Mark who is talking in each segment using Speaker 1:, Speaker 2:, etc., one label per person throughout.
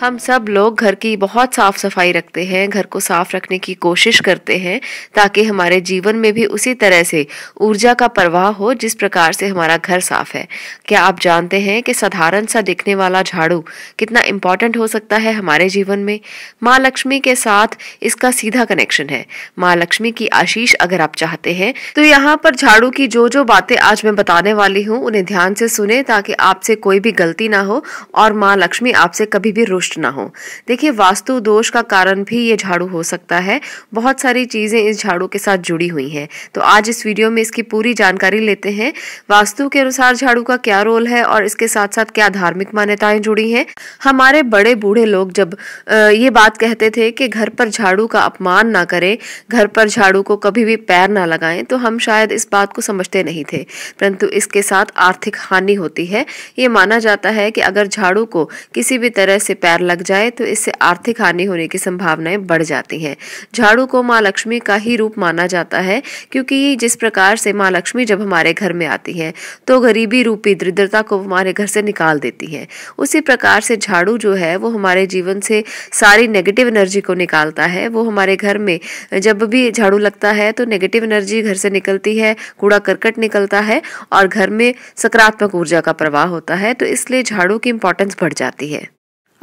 Speaker 1: हम सब लोग घर की बहुत साफ़ सफ़ाई रखते हैं, घर को साफ़ रखने की कोशिश करते हैं, ताकि हमारे जीवन में भी उसी तरह से ऊर्जा का प्रवाह हो, जिस प्रकार से हमारा घर साफ़ है। क्या आप जानते हैं कि साधारण सा दिखने वाला झाड़ू कितना इम्पोर्टेंट हो सकता है हमारे जीवन में? माँ लक्ष्मी के साथ इसका सीधा कनेक्शन है। माँ लक्ष्मी की आशीष अगर आप चाहते हैं तो यहाँ पर झाड़ू की जो जो बातें आज मैं बताने वाली हूँ, उन्हें ध्यान से सुने, ताकि आपसे कोई भी गलती ना हो, और माँ लक्ष्मी आपसे कभी भी रुष्ट ना हो। देखिए वास्तु दोष का कारण भी ये झाड़ू हो सकता है। बहुत सारी चीज़ें इस झाड़ू के साथ जुड़ी हुई हैं। तो आज इस वीडियो में इसकी पूरी जानकारी लेते हैं। वास्तु के अनुसार झाड़ू का क्या रोल है और इसके साथ साथ क्या धार्मिक मान्यताएँ जुड़ी हैं? हमारे बड़े बूढ़े लोग जब ये बात कहते थे कि घर पर झाड़ू का अपमान ना करें, घर पर झाड़ू को कभी भी पैर ना लगाएँ तो हम शायद इस बात को समझते नहीं थे। परंतु इसके साथ आर्थिक हानि होती है। ये माना जाता है कि अगर झाड़ू को किसी भी तरह से पैर लग जाए तो इससे आर्थिक हानि होने की संभावनाएँ बढ़ जाती हैं। झाड़ू को माँ लक्ष्मी का ही रूप माना जाता है, क्योंकि जिस प्रकार से माँ लक्ष्मी जब हमारे घर में आती है तो गरीबी रूपी दरिद्रता को हमारे घर से निकाल देती है। उसी प्रकार से झाड़ू जो है, वो हमारे जीवन से सारी नेगेटिव एनर्जी को निकालता है। वो हमारे घर में जब भी झाड़ू लगता है तो नेगेटिव एनर्जी घर से निकलती है, कूड़ा करकट निकलता है और घर में सकारात्मक ऊर्जा का प्रवाह होता है तो इसलिए झाड़ू की इंपॉर्टेंस बढ़ जाती है।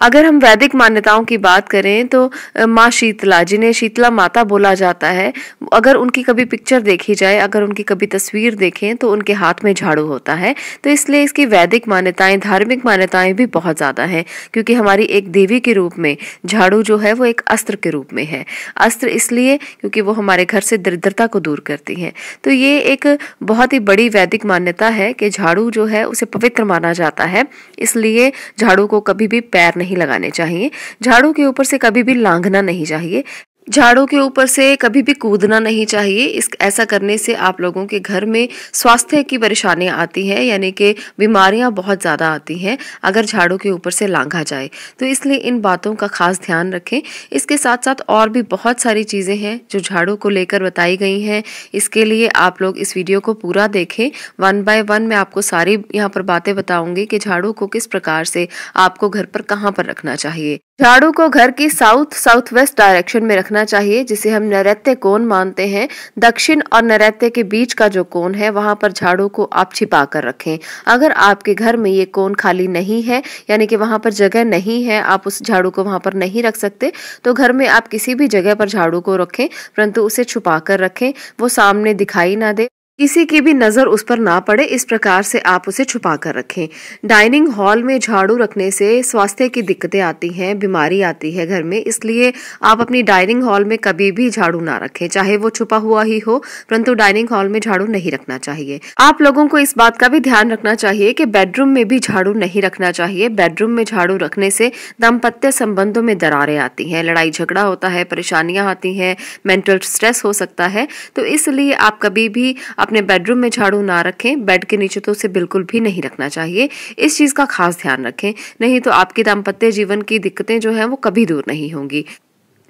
Speaker 1: अगर हम वैदिक मान्यताओं की बात करें तो माँ शीतला, जिन्हें शीतला माता बोला जाता है, अगर उनकी कभी पिक्चर देखी जाए, अगर उनकी कभी तस्वीर देखें तो उनके हाथ में झाड़ू होता है। तो इसलिए इसकी वैदिक मान्यताएँ, धार्मिक मान्यताएँ भी बहुत ज़्यादा हैं, क्योंकि हमारी एक देवी के रूप में झाड़ू जो है, वो एक अस्त्र के रूप में है। अस्त्र इसलिए क्योंकि वो हमारे घर से दरिद्रता को दूर करती हैं। तो ये एक बहुत ही बड़ी वैदिक मान्यता है कि झाड़ू जो है, उसे पवित्र माना जाता है। इसलिए झाड़ू को कभी भी पैर नहीं नहीं लगाने चाहिए। झाड़ू के ऊपर से कभी भी लांघना नहीं चाहिए। झाड़ू के ऊपर से कभी भी कूदना नहीं चाहिए। इस, ऐसा करने से आप लोगों के घर में स्वास्थ्य की परेशानियाँ आती हैं, यानी कि बीमारियाँ बहुत ज़्यादा आती हैं, अगर झाड़ू के ऊपर से लांघा जाए। तो इसलिए इन बातों का खास ध्यान रखें। इसके साथ साथ और भी बहुत सारी चीज़ें हैं जो झाड़ू को लेकर बताई गई हैं। इसके लिए आप लोग इस वीडियो को पूरा देखें। वन बाय वन मैं आपको सारी यहाँ पर बातें बताऊँगी कि झाड़ू को किस प्रकार से आपको घर पर कहाँ पर रखना चाहिए। झाड़ू को घर की साउथ साउथ वेस्ट डायरेक्शन में रखना चाहिए, जिसे हम नैत्य कोण मानते हैं। दक्षिण और नैत्य के बीच का जो कोण है, वहाँ पर झाड़ू को आप छिपा कर रखें। अगर आपके घर में ये कोण खाली नहीं है, यानी कि वहाँ पर जगह नहीं है, आप उस झाड़ू को वहाँ पर नहीं रख सकते तो घर में आप किसी भी जगह पर झाड़ू को रखें, परंतु उसे छुपा कर रखें, वो सामने दिखाई ना दे। किसी की भी नज़र उस पर ना पड़े, इस प्रकार से आप उसे छुपा कर रखें। डाइनिंग हॉल में झाड़ू रखने से स्वास्थ्य की दिक्कतें आती हैं, बीमारी आती है घर में, इसलिए आप अपनी डाइनिंग हॉल में कभी भी झाड़ू ना रखें, चाहे वो छुपा हुआ ही हो, परंतु डाइनिंग हॉल में झाड़ू नहीं रखना चाहिए। आप लोगों को इस बात का भी ध्यान रखना चाहिए कि बेडरूम में भी झाड़ू नहीं रखना चाहिए। बेडरूम में झाड़ू रखने से दाम्पत्य संबंधों में दरारें आती हैं, लड़ाई झगड़ा होता है, परेशानियाँ आती हैं, मेंटल स्ट्रेस हो सकता है। तो इसलिए आप कभी भी अपने बेडरूम में झाड़ू ना रखें। बेड के नीचे तो उसे बिल्कुल भी नहीं रखना चाहिए। इस चीज़ का खास ध्यान रखें। नहीं तो आपके दाम्पत्य जीवन की दिक्कतें जो है वो कभी दूर नहीं होंगी।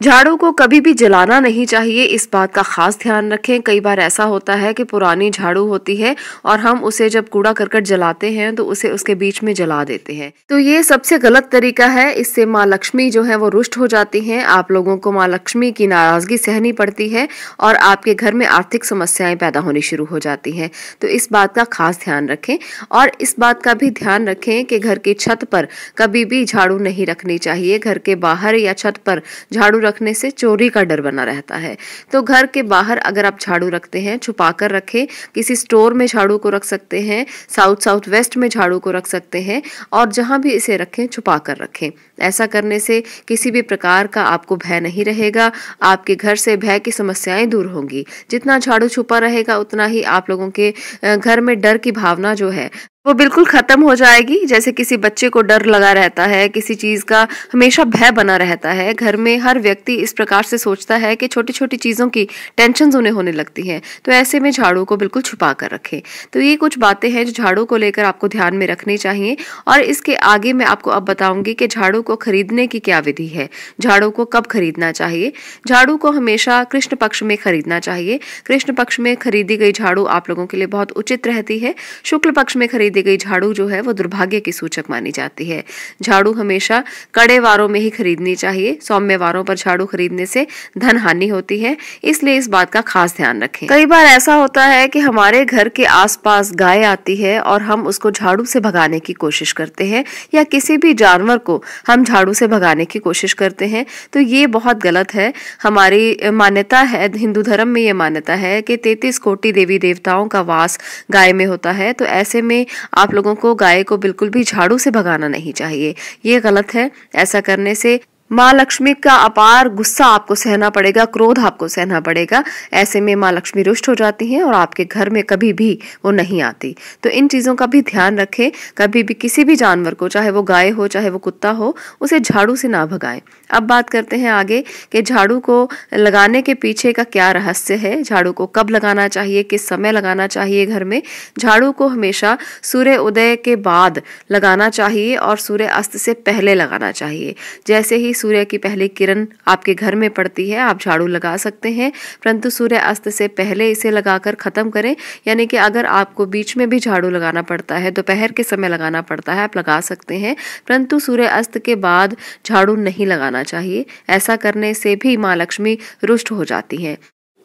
Speaker 1: झाड़ू को कभी भी जलाना नहीं चाहिए, इस बात का खास ध्यान रखें। कई बार ऐसा होता है कि पुरानी झाड़ू होती है और हम उसे जब कूड़ा करकट जलाते हैं तो उसे उसके बीच में जला देते हैं। तो ये सबसे गलत तरीका है। इससे माँ लक्ष्मी जो है, वो रुष्ट हो जाती हैं। आप लोगों को माँ लक्ष्मी की नाराज़गी सहनी पड़ती है और आपके घर में आर्थिक समस्याएँ पैदा होनी शुरू हो जाती हैं। तो इस बात का खास ध्यान रखें और इस बात का भी ध्यान रखें कि घर की छत पर कभी भी झाड़ू नहीं रखनी चाहिए। घर के बाहर या छत पर झाड़ू रखने से चोरी का डर बना रहता है। तो घर के बाहर अगर आप झाड़ू रखते हैं, छुपा कर रखें, किसी स्टोर में झाड़ू को रख सकते हैं, साउथ साउथ वेस्ट में झाड़ू को रख सकते हैं और जहाँ भी इसे रखें, छुपा कर रखें। ऐसा करने से किसी भी प्रकार का आपको भय नहीं रहेगा, आपके घर से भय की समस्याएँ दूर होंगी। जितना झाड़ू छुपा रहेगा, उतना ही आप लोगों के घर में डर की भावना जो है वो बिल्कुल खत्म हो जाएगी, जैसे किसी बच्चे को डर लगा रहता है, किसी चीज़ का हमेशा भय बना रहता है। घर में हर व्यक्ति इस प्रकार से सोचता है कि छोटी छोटी चीज़ों की टेंशन उन्हें होने लगती है तो ऐसे में झाड़ू को बिल्कुल छुपा कर रखें। तो ये कुछ बातें हैं जो झाड़ू को लेकर आपको ध्यान में रखनी चाहिए, और इसके आगे मैं आपको अब बताऊँगी कि झाड़ू को खरीदने की क्या विधि है। झाड़ू को कब खरीदना चाहिए? झाड़ू को हमेशा कृष्ण पक्ष में खरीदना चाहिए। कृष्ण पक्ष में खरीदी गई झाड़ू आप लोगों के लिए बहुत उचित रहती है। शुक्ल पक्ष में खरीद खरीदी गई झाड़ू जो है वो दुर्भाग्य की सूचक मानी जाती है। झाड़ू हमेशा कड़े वारों में ही खरीदनी चाहिए। सौम्य वारों पर झाड़ू खरीदने से धन हानि होती है। इसलिए इस बात का खास ध्यान रखें। कई बार ऐसा होता है कि हमारे घर के आसपास गाय आती है और हम उसको झाड़ू से भगाने की कोशिश करते हैं या किसी भी जानवर को हम झाड़ू से भगाने की कोशिश करते हैं। तो ये बहुत गलत है। हमारी मान्यता है, हिंदू धर्म में ये मान्यता है कि तैतीस कोटि देवी देवताओं का वास गाय में होता है। तो ऐसे में आप लोगों को गाय को बिल्कुल भी झाड़ू से भगाना नहीं चाहिए। ये गलत है। ऐसा करने से माँ लक्ष्मी का अपार गुस्सा आपको सहना पड़ेगा, क्रोध आपको सहना पड़ेगा। ऐसे में माँ लक्ष्मी रुष्ट हो जाती हैं और आपके घर में कभी भी वो नहीं आती। तो इन चीज़ों का भी ध्यान रखें। कभी भी किसी भी जानवर को, चाहे वो गाय हो, चाहे वो कुत्ता हो, उसे झाड़ू से ना भगाएँ। अब बात करते हैं आगे कि झाड़ू को लगाने के पीछे का क्या रहस्य है? झाड़ू को कब लगाना चाहिए? किस समय लगाना चाहिए घर में? झाड़ू को हमेशा सूर्य उदय के बाद लगाना चाहिए और सूर्य अस्त से पहले लगाना चाहिए। जैसे ही सूर्य की पहली किरण आपके घर में पड़ती है, आप झाड़ू लगा सकते हैं, परंतु सूर्य अस्त से पहले इसे लगाकर ख़त्म करें, यानी कि अगर आपको बीच में भी झाड़ू लगाना पड़ता है, दोपहर के समय लगाना पड़ता है, आप लगा सकते हैं, परंतु सूर्य अस्त के बाद झाड़ू नहीं लगाना चाहिए, ऐसा करने से भी माँ लक्ष्मी रुष्ट हो जाती हैं।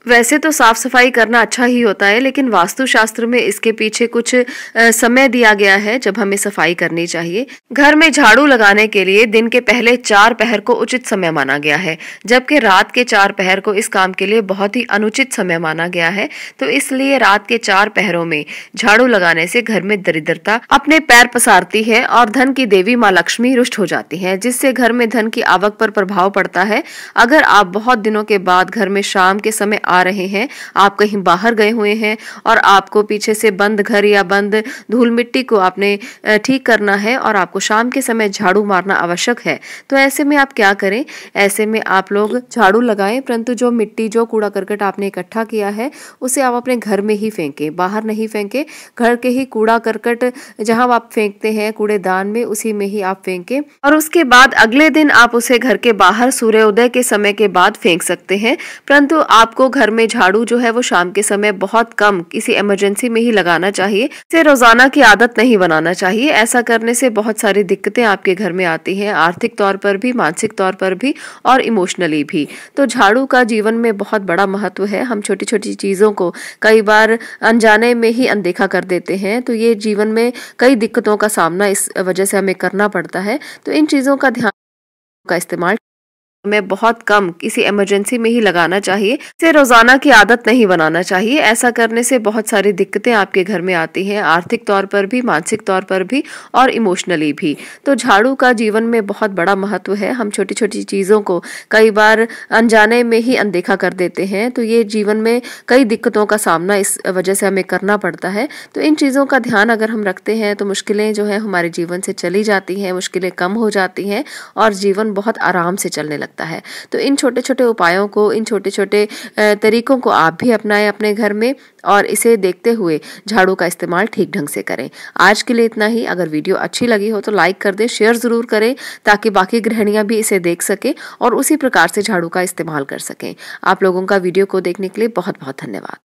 Speaker 1: वैसे तो साफ़ सफ़ाई करना अच्छा ही होता है, लेकिन वास्तुशास्त्र में इसके पीछे कुछ समय दिया गया है जब हमें सफ़ाई करनी चाहिए। घर में झाड़ू लगाने के लिए दिन के पहले चार पहर को उचित समय माना गया है, जबकि रात के चार पहर को इस काम के लिए बहुत ही अनुचित समय माना गया है। तो इसलिए रात के चार पहरों में झाड़ू लगाने से घर में दरिद्रता अपने पैर पसारती है और धन की देवी माँ लक्ष्मी रुष्ट हो जाती है, जिससे घर में धन की आवक पर प्रभाव पड़ता है। अगर आप बहुत दिनों के बाद घर में शाम के समय आ रहे हैं। आप कहीं बाहर गए हुए हैं और आपको पीछे से बंद घर या बंद धूल मिट्टी को आपने ठीक करना है और आपको शाम के समय झाड़ू मारना आवश्यक है। तो ऐसे में आप क्या करें? ऐसे में आप लोग झाड़ू लगाएँ, परंतु जो मिट्टी, जो कूड़ा करकट आपने इकट्ठा किया है, उसे आप अपने घर में ही फेंकें, बाहर नहीं फेंके। घर के ही कूड़ा करकट जहाँ आप फेंकते हैं, कूड़ेदान में, उसी में ही आप फेंके। और उसके बाद अगले दिन आप उसे घर के बाहर सूर्योदय के समय के बाद फेंक सकते हैं। परंतु आपको घर घर में झाड़ू जो है वो शाम के समय बहुत कम किसी इमरजेंसी में ही लगाना चाहिए। इसे रोज़ाना की आदत नहीं बनाना चाहिए। ऐसा करने से बहुत सारी दिक्कतें आपके घर में आती हैं, आर्थिक तौर पर भी, मानसिक तौर पर भी और इमोशनली भी। तो झाड़ू का जीवन में बहुत बड़ा महत्व है। हम छोटी छोटी चीज़ों को कई बार अनजाने में ही अनदेखा कर देते हैं। तो ये जीवन में कई दिक्कतों का सामना इस वजह से हमें करना पड़ता है। तो इन चीज़ों का ध्यान का इस्तेमाल में बहुत कम किसी इमरजेंसी में ही लगाना चाहिए। इसे रोज़ाना की आदत नहीं बनाना चाहिए। ऐसा करने से बहुत सारी दिक्कतें आपके घर में आती हैं, आर्थिक तौर पर भी, मानसिक तौर पर भी और इमोशनली भी। तो झाड़ू का जीवन में बहुत बड़ा महत्व है। हम छोटी छोटी चीज़ों को कई बार अनजाने में ही अनदेखा कर देते हैं। तो ये जीवन में कई दिक्कतों का सामना इस वजह से हमें करना पड़ता है। तो इन चीज़ों का ध्यान अगर हम रखते हैं तो मुश्किलें जो है हमारे जीवन से चली जाती हैं, मुश्किलें कम हो जाती हैं और जीवन बहुत आराम से चलने लगता सकता है। तो इन छोटे छोटे उपायों को, इन छोटे छोटे तरीकों को आप भी अपनाएँ अपने घर में और इसे देखते हुए झाड़ू का इस्तेमाल ठीक ढंग से करें। आज के लिए इतना ही। अगर वीडियो अच्छी लगी हो तो लाइक कर दें, शेयर ज़रूर करें ताकि बाकी गृहणियाँ भी इसे देख सकें और उसी प्रकार से झाड़ू का इस्तेमाल कर सकें। आप लोगों का वीडियो को देखने के लिए बहुत बहुत धन्यवाद।